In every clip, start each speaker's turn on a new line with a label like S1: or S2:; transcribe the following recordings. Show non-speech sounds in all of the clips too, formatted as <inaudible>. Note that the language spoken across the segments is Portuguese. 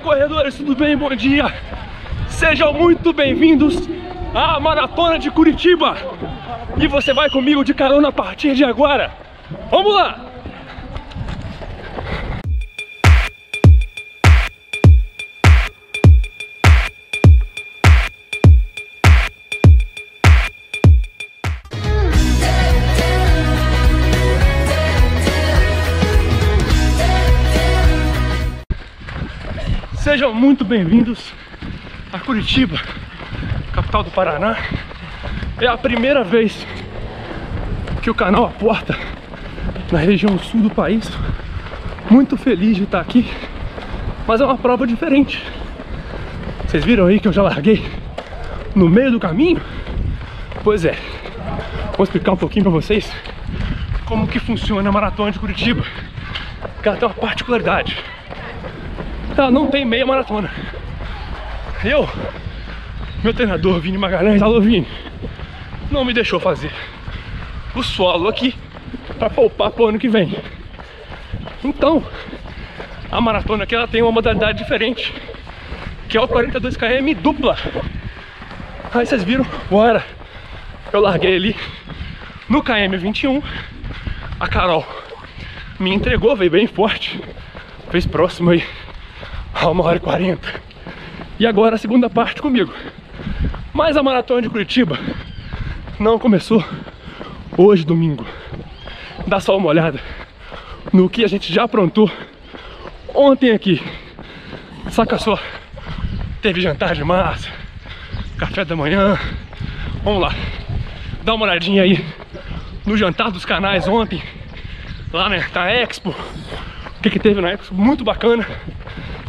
S1: corredores, tudo bem? Bom dia! Sejam muito bem-vindos à Maratona de Curitiba! E você vai comigo de carona a partir de agora! Vamos lá! Sejam muito bem-vindos a Curitiba, capital do Paraná. É a primeira vez que o canal aporta na região sul do país. Muito feliz de estar aqui, mas é uma prova diferente. Vocês viram aí que eu já larguei no meio do caminho? Pois é, vou explicar um pouquinho para vocês como que funciona a Maratona de Curitiba. Que ela tem uma particularidade ela não tem meia maratona. Eu, meu treinador Vini Magalhães, alô Vini, não me deixou fazer o solo aqui para poupar pro ano que vem. Então, a maratona aqui ela tem uma modalidade diferente, que é o 42 km dupla. Aí vocês viram, bora. Eu larguei ali no KM 21. A Carol me entregou, veio bem forte. Fez próximo aí a 1 hora e 40. E agora a segunda parte comigo. Mas a maratona de Curitiba não começou hoje, domingo. Dá só uma olhada no que a gente já aprontou ontem aqui. Saca só, teve jantar de massa, café da manhã. Vamos lá, dá uma olhadinha aí no jantar dos canais ontem, lá na Expo. O que, que teve na Expo? Muito bacana.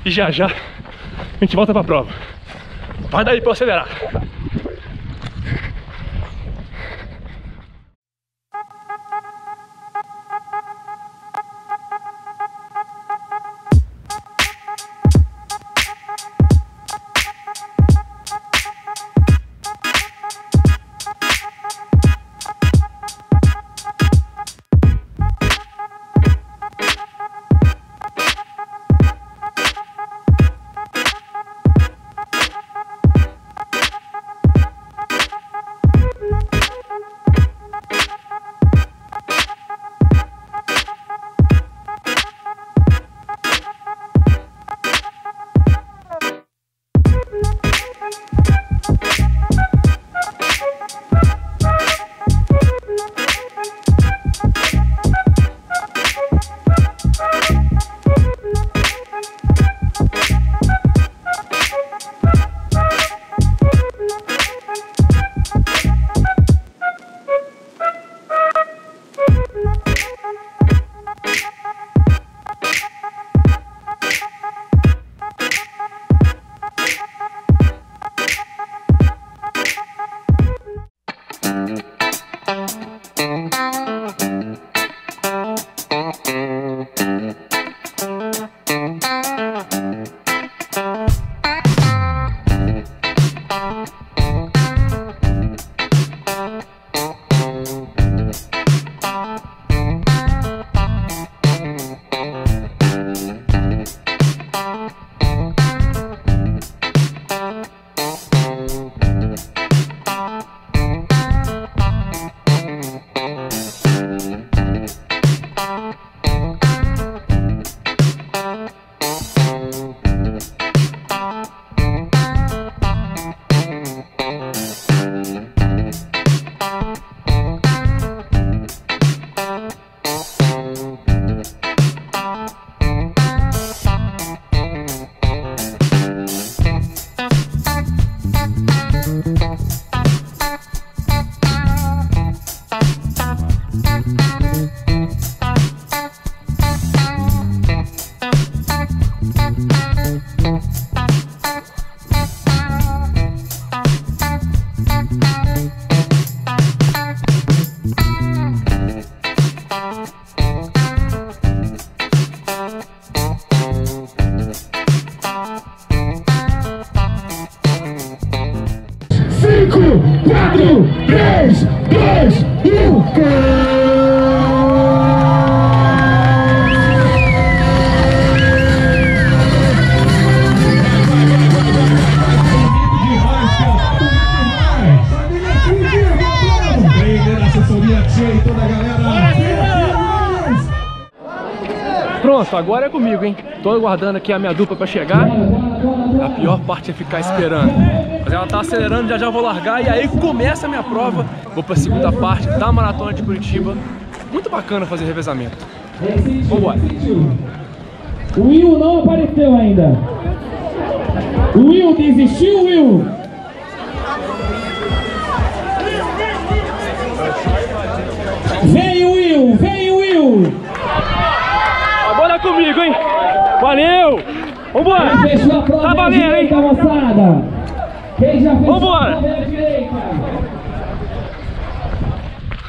S1: E já já a gente volta pra prova. Vai daí pra acelerar. Agora é comigo, hein? Tô aguardando aqui a minha dupla pra chegar. A pior parte é ficar esperando. Mas ela tá acelerando, já já vou largar e aí começa a minha prova. Vou pra segunda parte da Maratona de Curitiba. Muito bacana fazer revezamento. Vambora.
S2: O Will não apareceu ainda. O Will desistiu, Will? Vem, Will! Vem, Will!
S1: Agora é comigo, hein? Valeu! Vambora! Tá valendo, hein?
S2: moçada. Quem já fechou
S1: Vambora.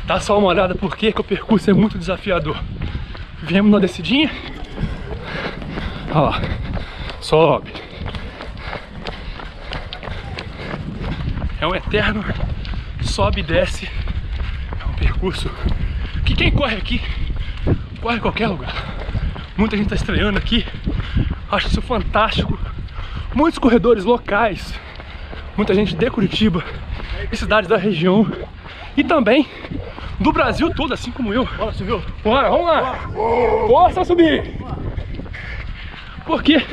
S1: Dá só uma olhada porque que o percurso é muito desafiador. Viemos na descidinha. Olha lá. Sobe. É um eterno sobe e desce. É um percurso que quem corre aqui, corre em qualquer lugar. Muita gente está estreando aqui. Acho isso fantástico. Muitos corredores locais. Muita gente de Curitiba e cidades da região. E também do Brasil todo, assim como eu. Bora, subiu. Bora, vamos lá. Força subir. Porque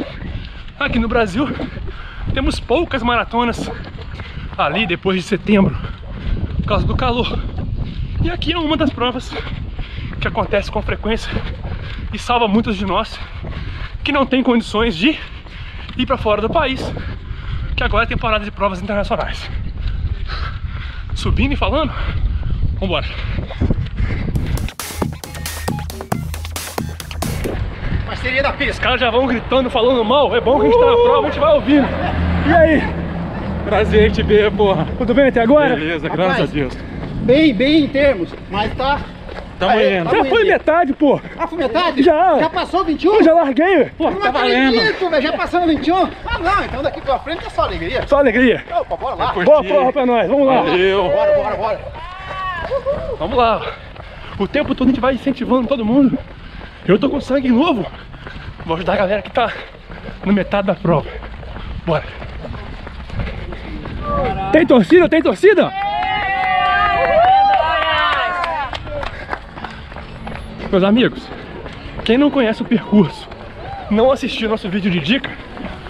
S1: aqui no Brasil temos poucas maratonas ali depois de setembro, por causa do calor. E aqui é uma das provas que acontece com frequência e salva muitos de nós que não tem condições de ir para fora do país, que agora é temporada de provas internacionais. Subindo e falando, vambora.
S3: Parceria da
S1: Os
S3: pista.
S1: caras já vão gritando, falando mal. É bom que a gente tá na prova, a gente vai ouvindo. E aí?
S4: Prazer em te ver, porra.
S1: Tudo bem até agora?
S4: Beleza, graças
S3: Rapaz.
S4: a Deus.
S3: Bem, bem em termos, mas tá.
S4: Tamo
S3: Aí,
S4: indo.
S1: Já foi metade, pô.
S3: Ah, foi metade?
S1: Já.
S3: Já passou 21?
S1: Eu já larguei, velho.
S3: Pô, não
S4: tá valendo.
S3: acredito, velho. Já passamos 21? Ah, não, então daqui pra frente é só alegria.
S1: Só alegria.
S3: Opa, bora lá.
S4: Curti.
S1: Boa prova pra nós, vamos lá.
S4: Valeu.
S3: Bora, bora, bora.
S1: Vamos lá. O tempo todo a gente vai incentivando todo mundo. Eu tô com sangue novo. Vou ajudar a galera que tá no metade da prova. Bora. Tem torcida? Tem torcida? Meus amigos, quem não conhece o percurso, não assistiu nosso vídeo de dica,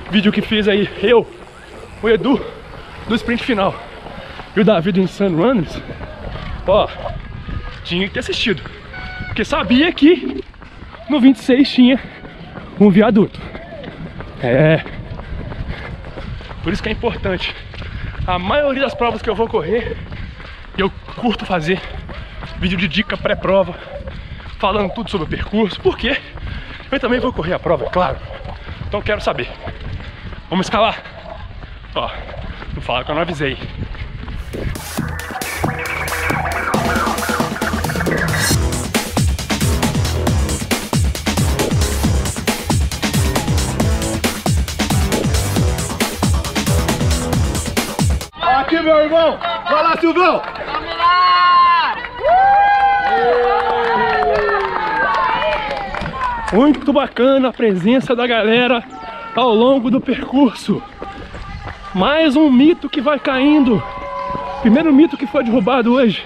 S1: vídeo que fiz aí eu, o Edu, do sprint final, e o Davi do Insane Runners, ó, tinha que ter assistido. Porque sabia que no 26 tinha um viaduto. É. Por isso que é importante. A maioria das provas que eu vou correr, eu curto fazer vídeo de dica pré-prova, falando tudo sobre o percurso, porque eu também vou correr a prova, é claro. Então quero saber. Vamos escalar? Ó, não fala que eu não avisei.
S3: Aqui, meu irmão. Vai lá, Silvão.
S1: Muito bacana a presença da galera ao longo do percurso. Mais um mito que vai caindo. Primeiro mito que foi derrubado hoje.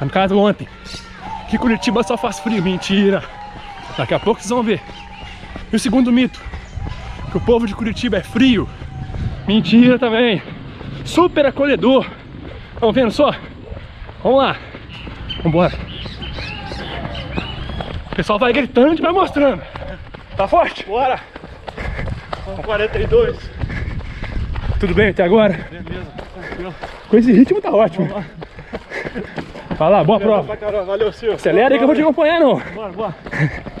S1: No caso ontem. Que Curitiba só faz frio. Mentira. Daqui a pouco vocês vão ver. E o segundo mito. Que o povo de Curitiba é frio. Mentira também. Super acolhedor. Estão vendo só? Vamos lá. Vambora. O pessoal vai gritando, a gente vai mostrando. Tá forte?
S4: Bora. 42.
S1: Tudo bem até agora?
S4: Beleza, tranquilo.
S1: Com esse ritmo tá ótimo. Vai lá, boa prova.
S4: Pra caramba, valeu, Silvio.
S1: Acelera aí que eu vou te acompanhar não.
S4: Bora, bora. <laughs>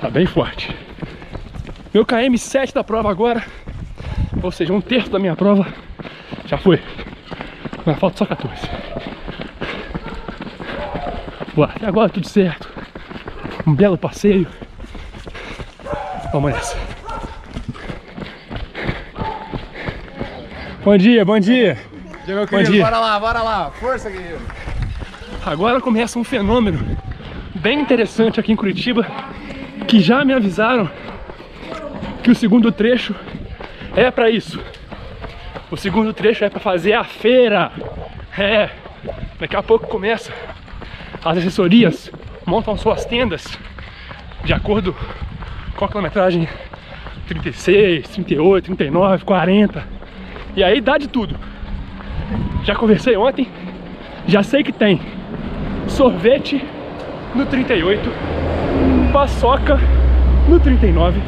S1: Tá bem forte. Meu KM 7 da prova agora. Ou seja, um terço da minha prova já foi. Agora falta só 14. Boa, até agora tudo certo. Um belo passeio. Vamos nessa. Bom dia, bom dia.
S3: Meu
S1: Bom dia.
S3: bora lá, bora lá. Força, guerreiro.
S1: Agora começa um fenômeno bem interessante aqui em Curitiba, que já me avisaram que o segundo trecho é para isso. O segundo trecho é para fazer a feira. É, daqui a pouco começa. As assessorias montam suas tendas de acordo com a quilometragem 36, 38, 39, 40. E aí dá de tudo. Já conversei ontem, já sei que tem sorvete no 38, paçoca no 39.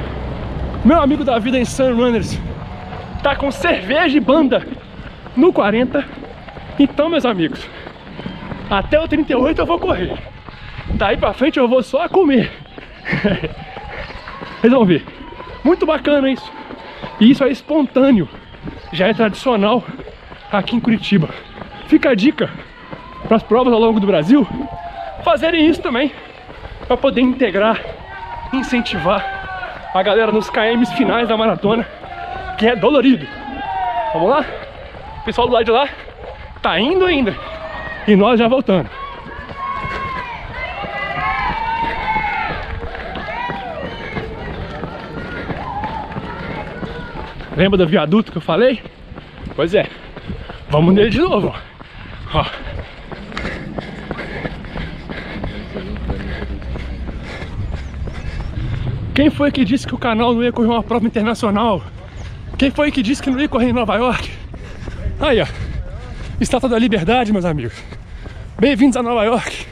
S1: Meu amigo da vida em Sun Runners tá com cerveja e banda no 40. Então, meus amigos, até o 38 eu vou correr. Daí pra frente eu vou só comer. <laughs> Vocês vão ver. Muito bacana isso. E isso é espontâneo. Já é tradicional aqui em Curitiba. Fica a dica para as provas ao longo do Brasil fazerem isso também. Para poder integrar, incentivar a galera nos KMs finais da maratona, que é dolorido. Vamos lá? O pessoal do lado de lá tá indo ainda. E nós já voltando. Lembra do viaduto que eu falei? Pois é. Vamos nele de novo. Ó. Quem foi que disse que o canal não ia correr uma prova internacional? Quem foi que disse que não ia correr em Nova York? Aí, ó. Estátua da Liberdade, meus amigos. Bem-vindos a Nova York.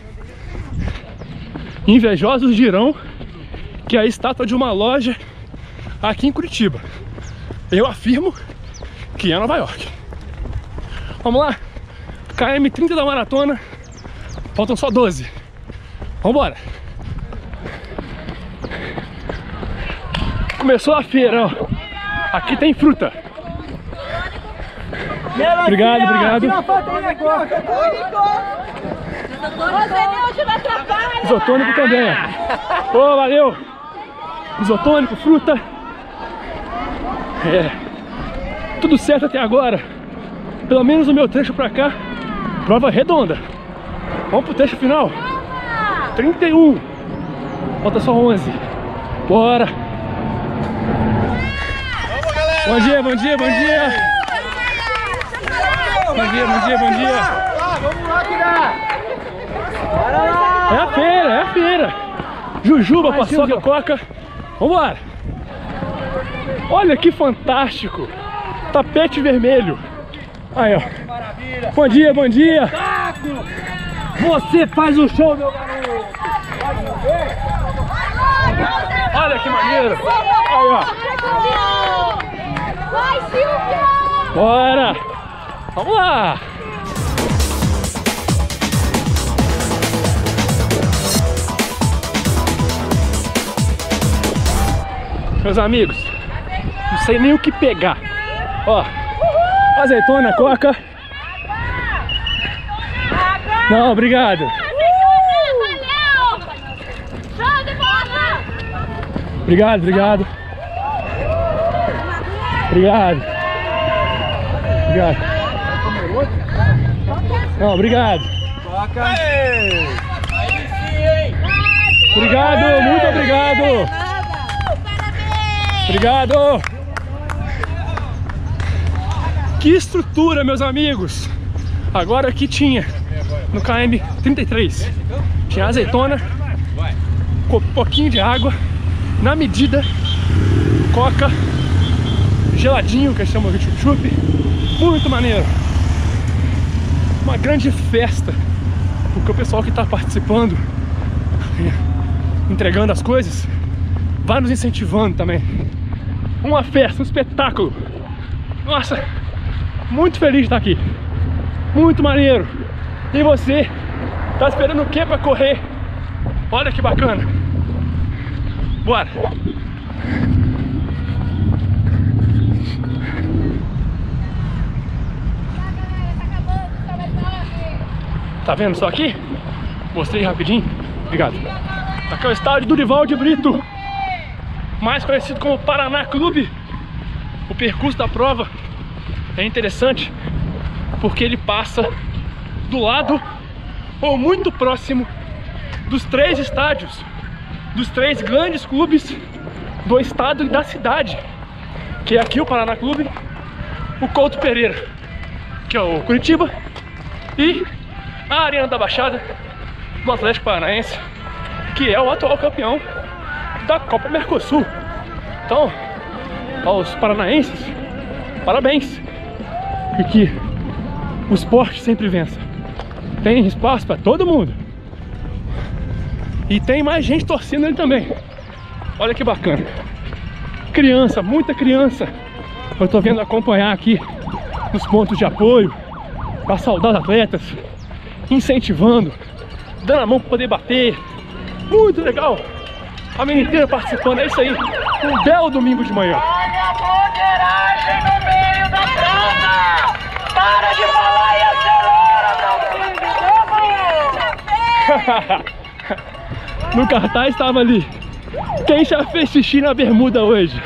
S1: Invejosos dirão que é a estátua de uma loja aqui em Curitiba. Eu afirmo que é Nova York. Vamos lá? KM 30 da maratona. Faltam só 12. Vambora. Começou a feira, ó. Aqui tem fruta. Obrigado, obrigado. Isotônico também. Ô, valeu. Isotônico, fruta. É. Tudo certo até agora. Pelo menos o meu trecho pra cá. Prova redonda. Vamos pro trecho final. 31. Falta só 11. Bora. Bom dia, bom dia, bom dia. Bom dia, bom dia, bom dia.
S3: vamos lá que dá!
S1: É a feira, é a feira. Jujuba, paçoca, coca. Vambora. Olha que fantástico. Tapete vermelho. Aí, ó. Bom dia, bom dia.
S2: Você faz o show, meu garoto!
S1: Olha que maneiro. Aí, ó.
S5: Vai, Silvia!
S1: Bora. Vamos lá. Meus amigos, sei nem o que pegar. Ó, azeitona, coca. Não, obrigado. Obrigado, obrigado. Obrigado. Obrigado. Não, obrigado. Obrigado, muito obrigado. Obrigado. Que estrutura, meus amigos. Agora aqui tinha no KM 33. Tinha azeitona, um pouquinho de água, na medida, coca, geladinho, que chama de chup-chup. Muito maneiro. Uma grande festa. Porque o pessoal que está participando, entregando as coisas, vai nos incentivando também. Uma festa, um espetáculo. Nossa, muito feliz de estar aqui. Muito maneiro. E você, tá esperando o que para correr? Olha que bacana. Bora. Tá vendo só aqui? Mostrei rapidinho. Obrigado. Aqui é o estádio Durival de Brito, mais conhecido como Paraná Clube. O percurso da prova é interessante porque ele passa do lado ou muito próximo dos três estádios, dos três grandes clubes do estado e da cidade, que é aqui o Paraná Clube, o Couto Pereira, que é o Curitiba, e a Arena da Baixada do Atlético Paranaense, que é o atual campeão da Copa Mercosul. Então, aos paranaenses, parabéns. E que o esporte sempre vença. Tem espaço para todo mundo. E tem mais gente torcendo ele também. Olha que bacana. Criança, muita criança. Eu tô vendo acompanhar aqui nos pontos de apoio, para saudar os atletas, incentivando, dando a mão para poder bater. Muito legal. A menina inteira participando, é isso aí. Um belo domingo de manhã.
S6: Olha a no meio da prova! Para de falar e acelera, meu filho! Vamos! <laughs>
S1: no cartaz estava ali. Quem já fez xixi na bermuda hoje?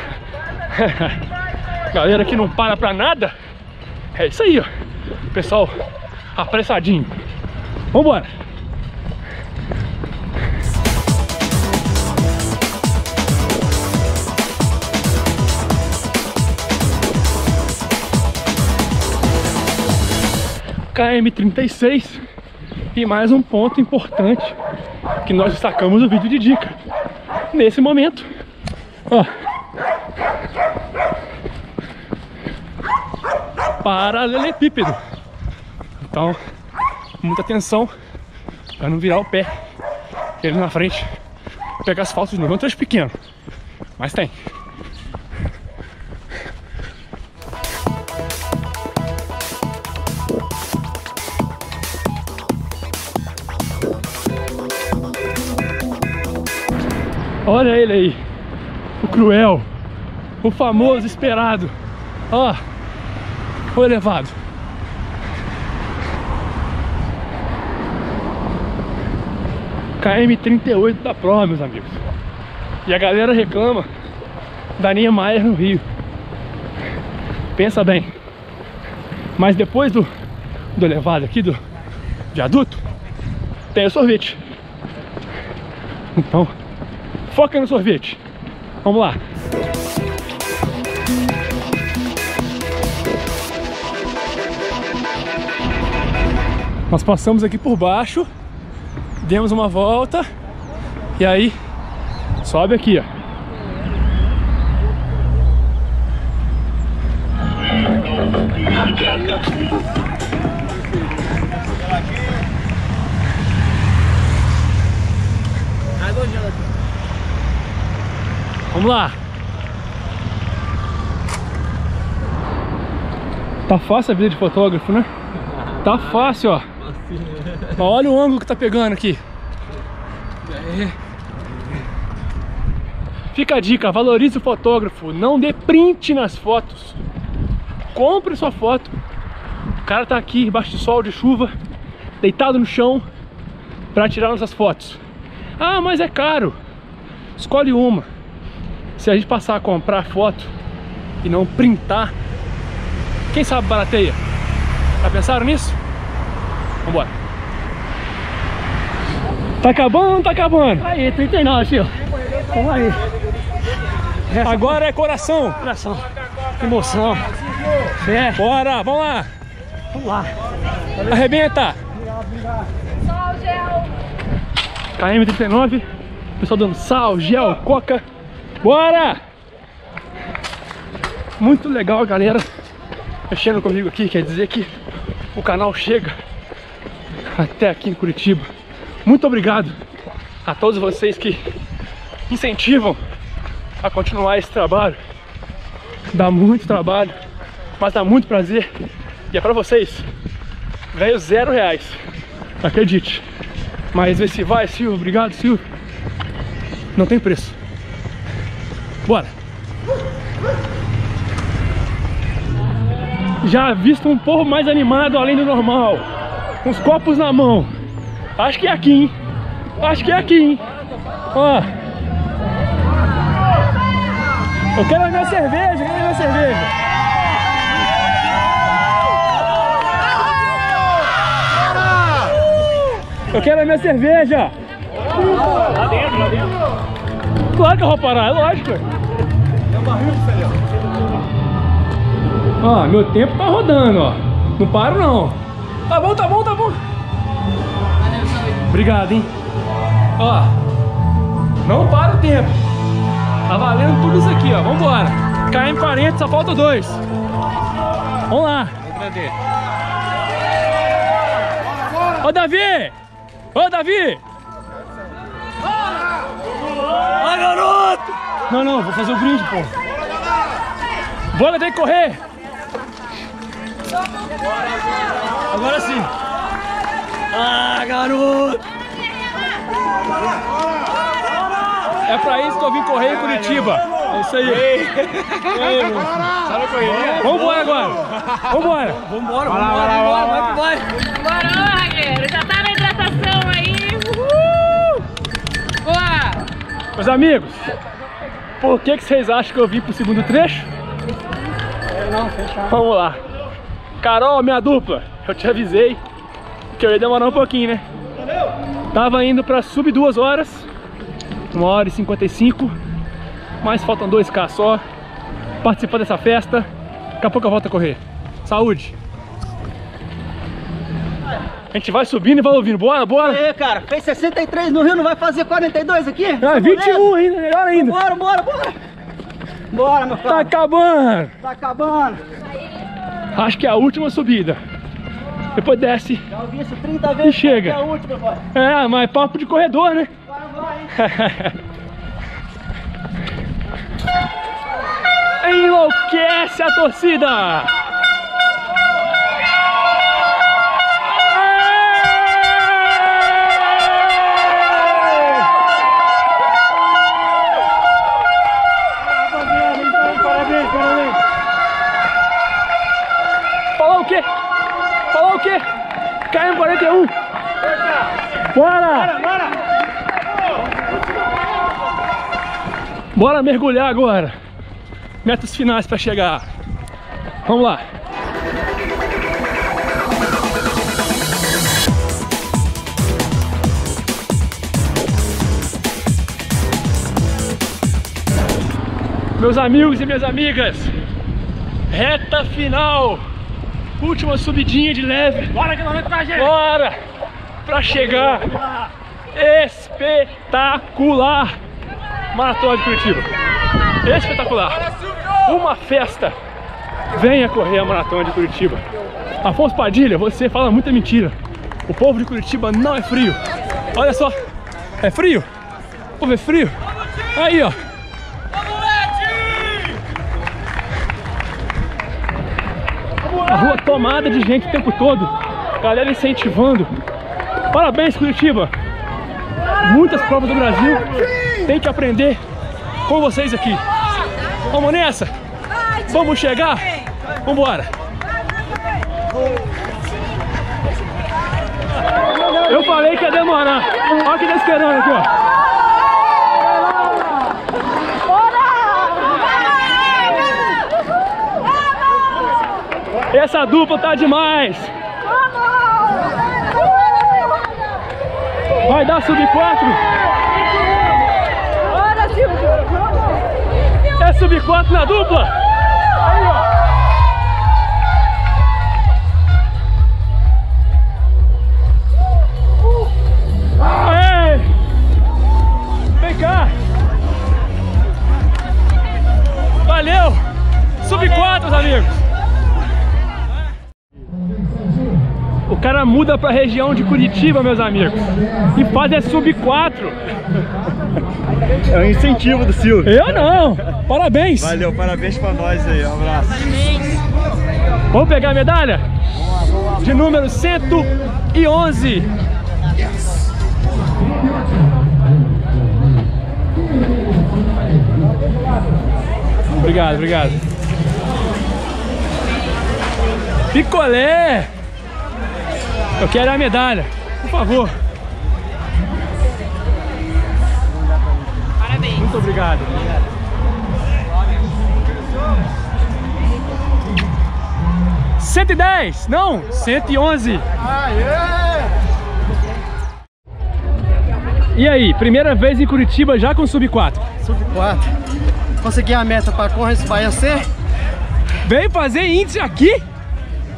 S1: <laughs> Galera que não para pra nada. É isso aí, ó. Pessoal apressadinho. Vambora. KM36 e mais um ponto importante que nós destacamos no vídeo de dica. Nesse momento ó paralelepípedo. Então muita atenção para não virar o pé ele na frente pegar asfalto de novo é um trecho pequeno mas tem Olha ele aí, o cruel, o famoso esperado. Ó, o elevado. KM38 da Pro, meus amigos. E a galera reclama da Niemeyer no Rio. Pensa bem. Mas depois do, do elevado aqui, do viaduto, tem o sorvete. Então, Foca no sorvete. Vamos lá. Nós passamos aqui por baixo, demos uma volta e aí sobe aqui, ó. Vamos lá. Tá fácil a vida de fotógrafo, né? Tá fácil, ó. Olha o ângulo que tá pegando aqui. Fica a dica, valorize o fotógrafo, não dê print nas fotos. Compre sua foto. O cara tá aqui embaixo de sol, de chuva, deitado no chão para tirar nossas fotos. Ah, mas é caro. Escolhe uma. Se a gente passar a comprar foto e não printar, quem sabe barateia? Já pensaram nisso? Vambora. Tá acabando ou não tá acabando?
S2: Aí, 39, tio. Vamos aí. Essa
S1: Agora é coração.
S2: coração. Que emoção. É,
S1: Bora, vamos lá.
S2: vamos lá.
S1: Arrebenta.
S5: Só o gel.
S1: KM39. Pessoal dando sal, gel, coca. Bora! Muito legal, galera. Mexendo comigo aqui, quer dizer que o canal chega até aqui em Curitiba. Muito obrigado a todos vocês que incentivam a continuar esse trabalho. Dá muito trabalho, mas dá muito prazer. E é pra vocês. Veio zero reais. Acredite. Mas esse vai, Silvio. Obrigado, Silvio. Não tem preço. Bora. Já visto um povo mais animado além do normal. Com os copos na mão. Acho que é aqui, hein? Acho que é aqui, hein? Ó. Eu quero a minha cerveja, eu quero a minha cerveja. Eu quero a minha cerveja. Lá dentro, lá dentro. Claro que eu vou parar, é lógico. Ó, meu tempo tá rodando, ó. Não paro não. Tá bom, tá bom, tá bom. Obrigado, hein. Ó, não para o tempo. Tá valendo tudo isso aqui, ó. Vambora. KM40, só falta dois. Vamos lá. Ô, Davi! Ô, Davi! Não, não, vou fazer o brinde, pô. Bora, tem que correr. Agora sim. Ah, garoto! É pra isso que eu vim correr em Curitiba. É isso aí.
S4: Sabe correria?
S1: Vambora agora. Vambora.
S2: Vambora, vambora, vambora, vai que vai.
S5: Bora, ô, Ragueiro. Já tá na hidratação aí. Uhul! Boa!
S1: Meus amigos, por que, que vocês acham que eu vim pro segundo trecho? Vamos lá. Carol, minha dupla, eu te avisei que eu ia demorar um pouquinho, né? Tava indo pra sub duas horas, 1 hora e 55, mas faltam 2K só. Participar dessa festa, daqui a pouco eu volto a correr. Saúde! A gente vai subindo e vai ouvindo. Bora, bora!
S2: Aí, cara, fez 63 no Rio, não vai fazer 42 aqui?
S1: Ah, 21 ainda, melhor ainda!
S2: Bora, bora, bora. Bora, meu
S1: Tá
S2: filho.
S1: acabando!
S2: Tá acabando.
S1: Acho que é a última subida. Depois desce.
S2: Já ouvi isso 30 vezes.
S1: chega.
S2: É a última, boy.
S1: É, mas papo de corredor, né?
S2: Vai, vai. <laughs>
S1: Enlouquece a torcida! Bora! Bora mergulhar agora. Metas finais para chegar. Vamos lá. Meus amigos e minhas amigas, reta final, última subidinha de leve.
S4: Bora vamos com a gente.
S1: Bora! Pra chegar espetacular Maratona de Curitiba. Espetacular. Uma festa. Venha correr a Maratona de Curitiba. Afonso Padilha, você fala muita mentira. O povo de Curitiba não é frio. Olha só. É frio? O povo é frio. Aí, ó. A rua tomada de gente o tempo todo. Galera incentivando. Parabéns, Curitiba. Muitas provas do Brasil. Tem que aprender com vocês aqui. Vamos nessa? Vamos chegar? Vambora. Eu falei que ia demorar. Olha quem tá esperando aqui, ó. Essa dupla tá demais. Vai dar sub 4?
S5: Bora, Silvio!
S1: É sub 4 na dupla? Aí, ó. Valeu! Sub 4, amigos! Cara muda pra região de Curitiba, meus amigos. E faz é sub 4.
S3: É um incentivo do Silvio.
S1: Eu não! Parabéns!
S3: Valeu, parabéns pra nós aí. Um abraço.
S1: Vamos pegar a medalha? De número 111. Obrigado, obrigado. Picolé! Eu quero a medalha, por favor. Parabéns. Muito obrigado. Cento e dez? Não, 111. E aí, primeira vez em Curitiba já com sub 4.
S3: Sub 4. Consegui a meta pra Conrads Bahia C.
S1: Vem fazer índice aqui?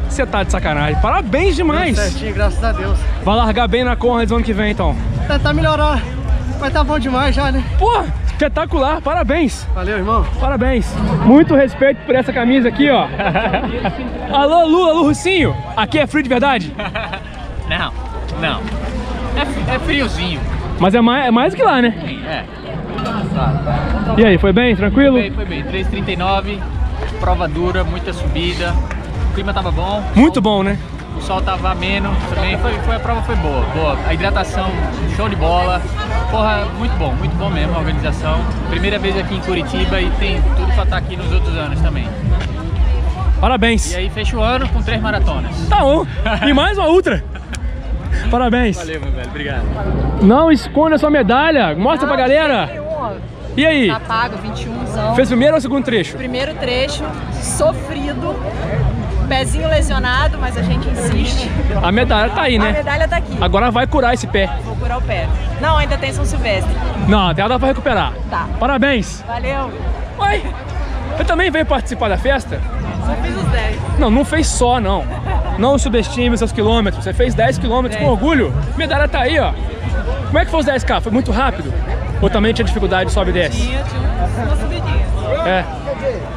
S1: Você tá de sacanagem. Parabéns demais.
S3: Certinho, graças a Deus.
S1: Vai largar bem na Conrads ano que vem, então.
S3: Tentar melhorar. Mas tá bom demais já, né?
S1: Pô, Espetacular, parabéns.
S3: Valeu, irmão.
S1: Parabéns. Muito respeito por essa camisa aqui, ó. <laughs> alô, Lu, alô, Russinho. Aqui é frio de verdade? <laughs>
S7: Não, não. É, é friozinho.
S1: Mas é mais, é mais que lá, né?
S7: É.
S1: E aí, foi bem? Tranquilo?
S7: Foi bem, foi bem. 3,39, prova dura, muita subida. O clima tava bom,
S1: Muito bom, né?
S7: o sol tava ameno também. Foi, foi, a prova foi boa, boa. A hidratação, show de bola. Porra, muito bom, muito bom mesmo a organização. Primeira vez aqui em Curitiba e tem tudo pra estar aqui nos outros anos também.
S1: Parabéns.
S7: E aí fecha o ano com três maratonas.
S1: Tá bom. E mais uma ultra. <laughs> Parabéns.
S7: Valeu, meu velho, obrigado.
S1: Não esconda a sua medalha. Mostra pra galera. E aí?
S8: Tá pago, 21zão.
S1: Fez o primeiro ou o segundo trecho?
S8: Primeiro trecho, sofrido, pezinho lesionado, mas a gente insiste.
S1: A medalha tá aí,
S8: A
S1: né?
S8: medalha tá aqui.
S1: Agora vai curar esse pé.
S8: Vou curar o pé. Não, ainda tem São Silvestre.
S1: Não, até dá pra recuperar.
S8: Tá.
S1: Parabéns.
S8: Valeu.
S1: Uai, eu também veio participar da festa?
S8: Só fiz os 10.
S1: Não, não fez só, não. Não subestime os seus quilômetros. Você fez 10 quilômetros com orgulho. Medalha tá aí, ó. Como é que foi os 10K? Foi muito rápido? Ou também tinha dificuldade de sobe e desce?
S8: Tinha, tinha uma subidinha.
S1: É,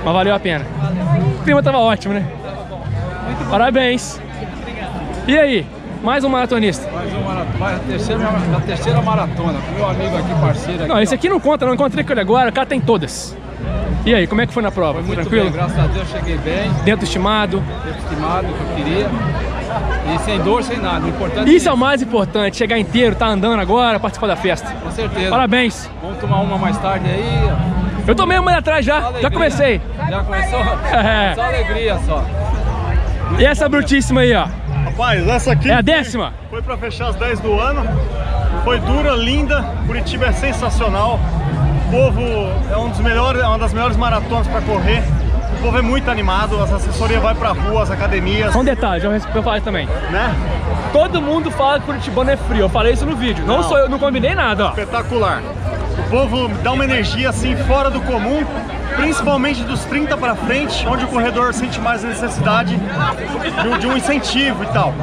S1: mas valeu a pena. O clima tava ótimo, né? Parabéns. E aí, mais um maratonista?
S2: Mais uma maratona, a terceira, a terceira maratona, meu amigo aqui, parceiro aqui.
S1: Não, esse aqui não conta, não. Encontrei com ele agora, o cara tem todas. E aí, como é que foi na prova?
S2: Foi muito
S1: Tranquilo?
S2: bem, graças a Deus cheguei bem,
S1: Dentro estimado.
S2: estimado o que eu queria. E sem dor, sem nada. O importante
S1: Isso é o mais importante, chegar inteiro, tá andando agora, participar da festa.
S2: Com certeza.
S1: Parabéns.
S2: Vamos tomar uma mais tarde aí.
S1: Eu tomei uma ali atrás já, já comecei.
S2: Já começou? <laughs>
S1: É.
S2: Só alegria só.
S1: E essa brutíssima aí, ó.
S9: Rapaz, essa aqui
S1: É a décima?
S9: foi pra fechar as 10 do ano. Foi dura, linda. Curitiba é sensacional. O povo é um dos melhores, é uma das melhores maratonas pra correr. O povo é muito animado, as assessorias vai pra rua, as academias,
S1: Só um detalhe, já eu falei também.
S9: né?
S1: Todo mundo fala que Curitibano é frio, eu falei isso no vídeo. Não,
S9: Não.
S1: sou eu, não combinei nada, ó.
S9: Espetacular. O povo dá uma energia assim fora do comum, principalmente dos 30 pra frente, onde o corredor sente mais a necessidade de um, de um incentivo e tal.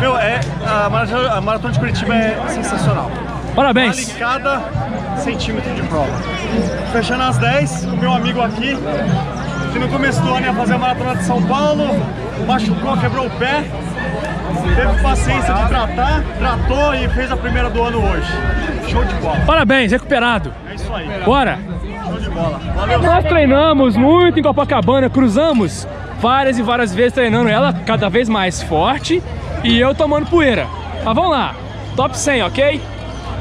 S9: Meu, é, a, maratona, a maratona de Curitiba é sensacional.
S1: Parabéns.
S9: Vale cada centímetro de prova. Fechando às 10, o meu amigo aqui, que no começo do ano ia fazer a maratona de São Paulo, machucou, quebrou o pé, teve paciência de tratar, tratou e fez a primeira do ano hoje. Show de bola.
S1: Parabéns, recuperado.
S9: É isso aí.
S1: Bora. Nós treinamos muito em Copacabana, cruzamos várias e várias vezes treinando ela cada vez mais forte e eu tomando poeira. Mas vamos lá, top 100, ok?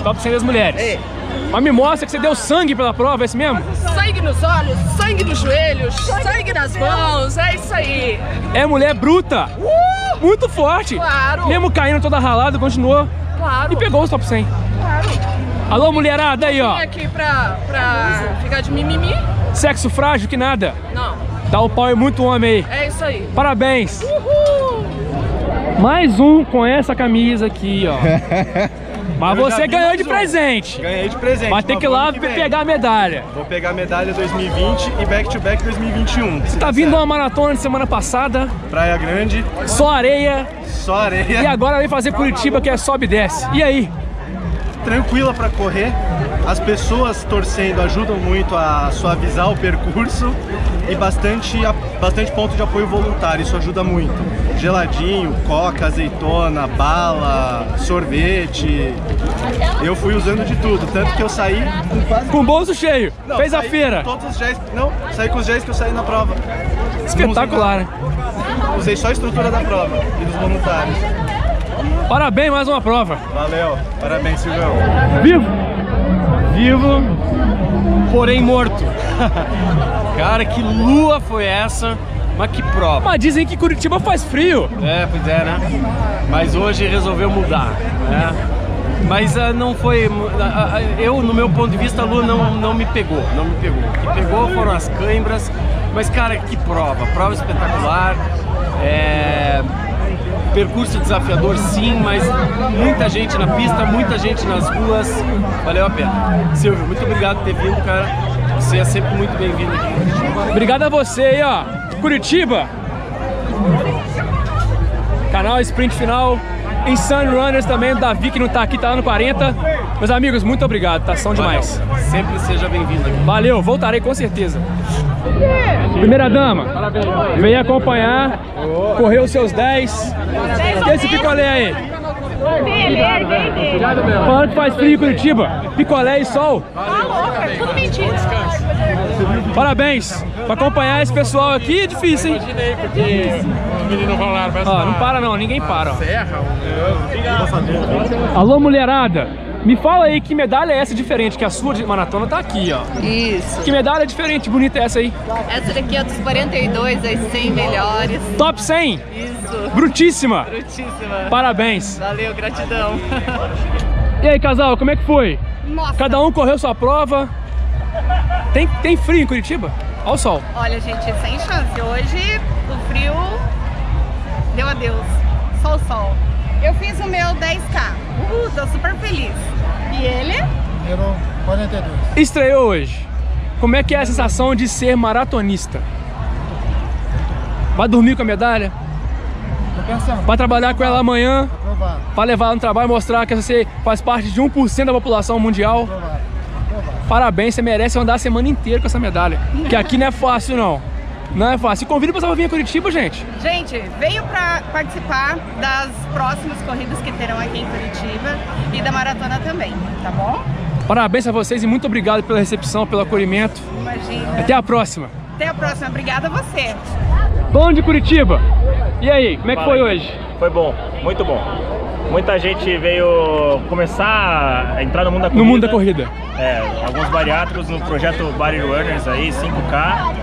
S1: Top 100 das mulheres. Mas me mostra que você deu sangue pela prova, é isso mesmo?
S5: Sangue nos olhos, sangue nos joelhos, sangue nas mãos, é isso aí.
S1: É mulher bruta, muito forte.
S5: Claro.
S1: Mesmo caindo toda ralada, continuou
S5: Claro.
S1: e pegou os top 100. Alô, mulherada aí, ó.
S5: Vim aqui pra, pra ficar de mimimi?
S1: Sexo frágil que nada.
S5: Não,
S1: Dá o pau é muito homem aí.
S5: é isso aí.
S1: Parabéns.
S5: Uhul!
S1: Mais um com essa camisa aqui, ó. <laughs> Mas
S9: Eu
S1: você ganhou de
S9: um.
S1: presente.
S9: Ganhei de presente.
S1: Vai ter
S9: mas
S1: que ir lá
S9: que
S1: pegar a medalha.
S9: Vou pegar a medalha 2020 e back to back 2021.
S1: Você tá vindo uma maratona de semana passada,
S9: Praia Grande,
S1: só areia,
S9: só areia.
S1: e agora vem fazer Curitiba que é sobe e desce. E aí?
S9: Tranquila para correr. As pessoas torcendo ajudam muito a suavizar o percurso e bastante, bastante ponto de apoio voluntário, isso ajuda muito. Geladinho, coca, azeitona, bala, sorvete. Eu fui usando de tudo, tanto que eu saí com quase.
S1: Com o bolso cheio.
S9: Não,
S1: Fez a feira.
S9: Todos os géis, não, saí com os géis que eu saí na prova.
S1: Espetacular, né?
S9: Usei só a estrutura da prova e dos voluntários.
S1: Parabéns, mais uma prova.
S9: Valeu, parabéns, Silvão.
S1: Vivo!
S10: Vivo, porém morto. <laughs> Cara, que lua foi essa? Mas que prova.
S1: Mas dizem que Curitiba faz frio.
S10: É, pois é, né? Mas hoje resolveu mudar, né? Mas ah, não foi. ah, ah, eu, no meu ponto de vista, a lua não, não me pegou. Não me pegou. O que pegou foram as câimbras. Mas, cara, que prova! Prova espetacular. É, Percurso desafiador, sim, mas muita gente na pista, muita gente nas ruas. Valeu a pena. Silvio, muito obrigado por ter vindo, cara. Você é sempre muito bem-vindo aqui.
S1: Obrigado a você aí, ó. Curitiba. Canal Sprint Final. Insane Runners também, o Davi que não tá aqui, tá lá no 40. Meus amigos, muito obrigado, tá são demais.
S10: Sempre seja bem-vindo aqui.
S1: Valeu, voltarei com certeza. Primeira dama, vem acompanhar, correu os seus 10. E esse picolé aí? Falando que faz frio em Curitiba, picolé e sol.
S8: Tudo mentira.
S1: Parabéns! Pra acompanhar esse pessoal aqui é difícil, hein?
S4: Imaginei, porque os meninos rolaram.
S1: Ó,
S4: uma-
S1: não para não, ninguém para.
S4: Serra,
S1: Alô, mulherada! Me fala aí que medalha é essa diferente, que a sua de maratona tá aqui, ó.
S11: Isso.
S1: Que medalha diferente, bonita é essa aí?
S11: Essa daqui é dos 42 às 100 melhores.
S1: Top 100!
S11: Isso.
S1: Brutíssima!
S11: Brutíssima.
S1: Parabéns!
S11: Valeu, gratidão. <laughs>
S1: E aí, casal, como é que foi?
S11: Nossa.
S1: Cada um correu sua prova. Tem, tem frio em Curitiba? Olha o sol.
S11: Olha, gente, sem chance. Hoje o frio deu adeus. Só o sol. Eu fiz o meu 10K. Uhul, tô super feliz. E ele?
S3: Número 42.
S1: Estreou hoje. Como é que é a sensação de ser maratonista? Vai dormir com a medalha?
S3: Tô pensando.
S1: Vai trabalhar com ela amanhã?
S3: Aprovado.
S1: Vai levar ela no trabalho e mostrar que você faz parte de 1% da população mundial?
S3: Aprovado. Aprovado.
S1: Parabéns, você merece andar a semana inteira com essa medalha. Que aqui não é fácil, não. Não é fácil. E convida o pessoal pra vir a Curitiba, gente.
S11: Gente, veio pra participar das próximas corridas que terão aqui em Curitiba e da maratona também, tá bom?
S1: Parabéns a vocês e muito obrigado pela recepção, pelo acolhimento.
S11: Imagina.
S1: Até a próxima.
S11: Até a próxima. Obrigada a você.
S1: Bom de Curitiba. E aí, como é que foi hoje?
S12: Foi bom, muito bom. Muita gente veio começar a entrar no mundo da corrida.
S1: No mundo da corrida.
S12: É, alguns bariátricos no projeto Body Runners aí, 5K.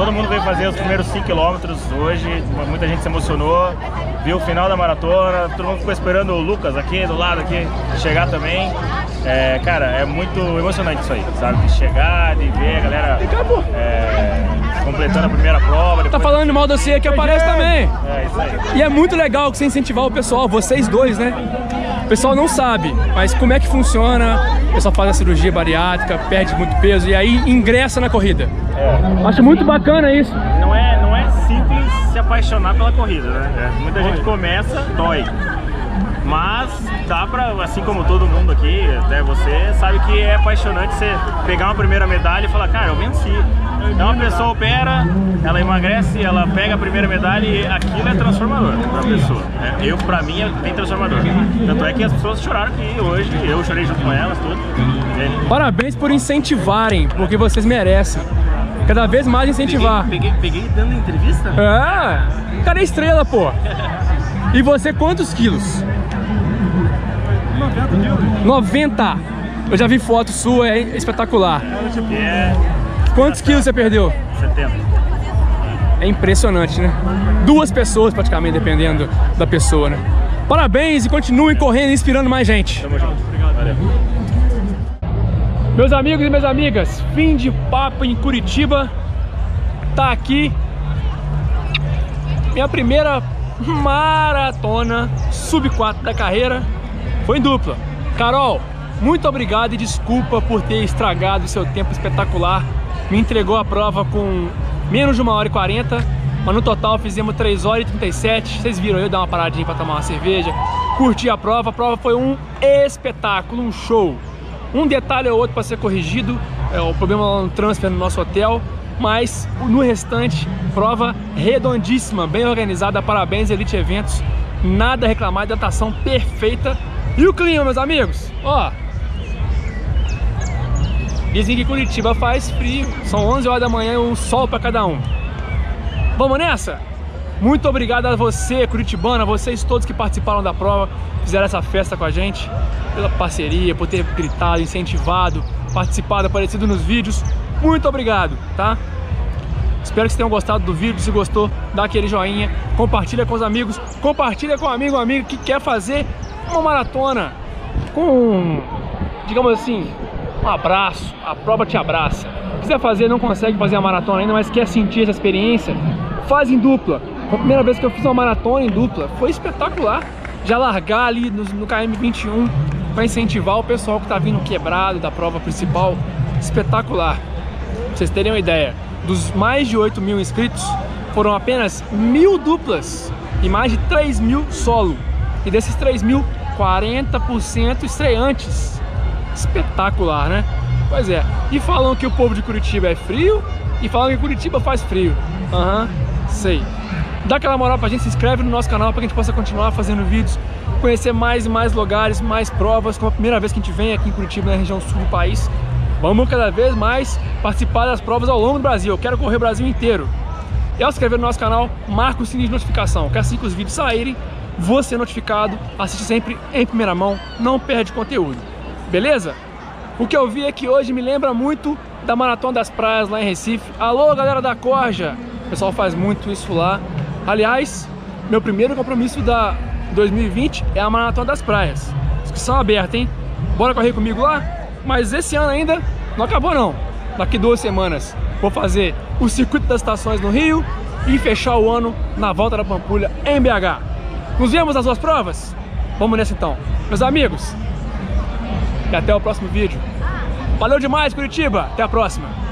S12: Todo mundo veio fazer os primeiros 5 km hoje, muita gente se emocionou, viu o final da maratona, todo mundo ficou esperando o Lucas aqui do lado aqui chegar também. É, cara, é muito emocionante isso aí, sabe? De chegar, de ver a galera é, completando a primeira prova.
S1: Tá falando mal de você que aparece também.
S12: É isso aí.
S1: E é muito legal que você incentivar o pessoal, vocês dois, né? O pessoal não sabe, mas como é que funciona? O pessoal faz a cirurgia bariátrica, perde muito peso e aí ingressa na corrida. Acho muito bacana isso.
S12: não é, não é simples se apaixonar pela corrida, né? É, muita gente começa, dói. Mas dá pra, assim como todo mundo aqui, até você, sabe que é apaixonante você pegar uma primeira medalha e falar, cara, eu venci. Então uma pessoa opera, ela emagrece, ela pega a primeira medalha e aquilo é transformador pra pessoa. né? Eu, pra mim, é bem transformador. Tanto é que as pessoas choraram aqui hoje, eu chorei junto com elas, tudo. E-
S1: Parabéns por incentivarem, porque vocês merecem. Cada vez mais incentivar.
S10: Peguei, peguei dando entrevista?
S1: É, cara é estrela, pô. <laughs> E você quantos quilos? 90. Eu já vi foto sua, é espetacular.
S12: É
S1: Quantos quilos você perdeu?
S12: 70.
S1: É impressionante, né? Duas pessoas praticamente, dependendo da pessoa, né? Parabéns e continuem correndo e inspirando mais gente.
S12: Tamo junto. Valeu.
S1: Meus amigos e minhas amigas, fim de papo em Curitiba. Tá aqui minha primeira maratona sub 4 da carreira. Foi em dupla. Carol, muito obrigado e desculpa por ter estragado o seu tempo espetacular. Me entregou a prova com menos de 1 hora e 40, mas no total fizemos 3 horas e 37. Vocês viram eu dar uma paradinha para tomar uma cerveja, curti a prova. A prova foi um espetáculo, um show. Um detalhe ou outro para ser corrigido, é o problema lá no transfer no nosso hotel, mas no restante, prova redondíssima, bem organizada, parabéns Elite Eventos, nada a reclamar, hidratação perfeita. E o clima, meus amigos? Ó, dizem que Curitiba faz frio, são 11 horas da manhã e um sol para cada um. Vamos nessa? Muito obrigado a você, Curitibana, a vocês todos que participaram da prova, fizeram essa festa com a gente, pela parceria, por ter gritado, incentivado, participado, aparecido nos vídeos. Muito obrigado, tá? Espero que vocês tenham gostado do vídeo. Se gostou, dá aquele joinha, compartilha com os amigos, compartilha com um amigo, um amigo que quer fazer uma maratona com, digamos assim, um abraço. A prova te abraça. Quiser fazer, não consegue fazer a maratona ainda, mas quer sentir essa experiência, faz em dupla. Foi a primeira vez que eu fiz uma maratona em dupla, foi espetacular. Já largar ali no, no KM 21 para incentivar o pessoal que está vindo quebrado da prova principal, espetacular. Pra vocês terem uma ideia, dos mais de 8 mil inscritos, foram apenas mil duplas e mais de 3 mil solo. E desses 3 mil, 40% estreantes. Espetacular, né? Pois é. E falam que o povo de Curitiba é frio e falam que Curitiba faz frio. Aham, uhum, sei. Dá aquela moral pra gente, se inscreve no nosso canal para que a gente possa continuar fazendo vídeos, conhecer mais e mais lugares, mais provas, como a primeira vez que a gente vem aqui em Curitiba, na região sul do país. Vamos cada vez mais participar das provas ao longo do Brasil. Eu quero correr o Brasil inteiro. E ao se inscrever no nosso canal, marca o sininho de notificação, que assim que os vídeos saírem, você é notificado, assiste sempre em primeira mão, não perde conteúdo. Beleza? O que eu vi aqui hoje me lembra muito da Maratona das Praias lá em Recife. Alô, galera da Corja! O pessoal faz muito isso lá. Aliás, meu primeiro compromisso da 2020 é a Maratona das Praias. Inscrição aberta, hein? Bora correr comigo lá? Mas esse ano ainda não acabou não. Daqui duas semanas vou fazer o circuito das estações no Rio e fechar o ano na volta da Pampulha em BH. Nos vemos nas duas provas? Vamos nessa então. Meus amigos, e até o próximo vídeo. Valeu demais, Curitiba! Até a próxima!